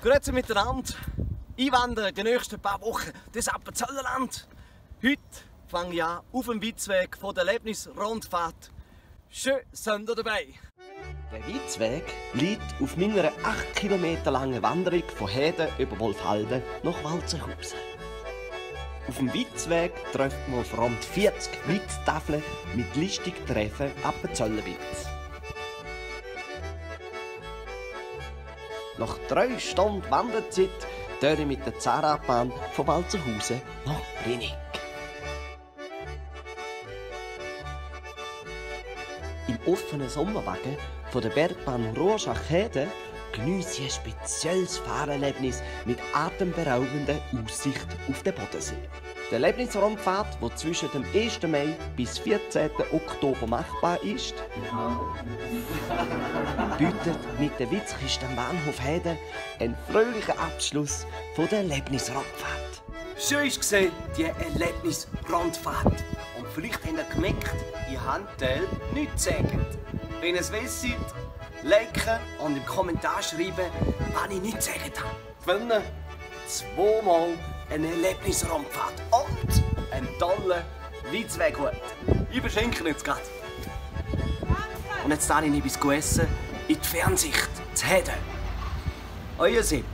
Grüezi miteinander. Einwandern die nächsten paar Wochen das Appenzellerland. Heute fange ich an auf dem Witzweg von der Erlebnisrundfahrt. Schön sind ihr dabei. Der Witzweg liegt auf meiner 8 Kilometer langen Wanderung von Heden über Wolfhalden nach Walzerhausen. Auf dem Witzweg treffen wir auf rund 40 Witztafeln mit listigen Treffen Appenzellewitz. Nach drei Stunden Wanderzeit töre ich mit der Zahnradbahn von Walzerhausen nach Brinig. Im offenen Sommerwagen von der Bergbahn Rorschach-Heden geniesse ich ein spezielles Fahrerlebnis mit atemberaubender Aussicht auf den Bodensee. Die Erlebnisrundfahrt, die zwischen dem 1. Mai bis 14. Oktober machbar ist, bietet mit der Witzkiste am Bahnhof Heden einen fröhlichen Abschluss von der Erlebnisrundfahrt. Schön ist gesehen, die Erlebnisrundfahrt. Und vielleicht habt ihr gemerkt, ich habe Teil nichts sagen. Wenn ihr es wisst, liken und im Kommentar schreiben, was ich nicht gesagt habe. Gewinnen zweimal eine Erlebnisrundfahrt und einen tollen Weizweghut. Ich beschenke ihn jetzt gerade. Und jetzt darf ich etwas essen in die Fernsicht zu Heden. Euer Sepp.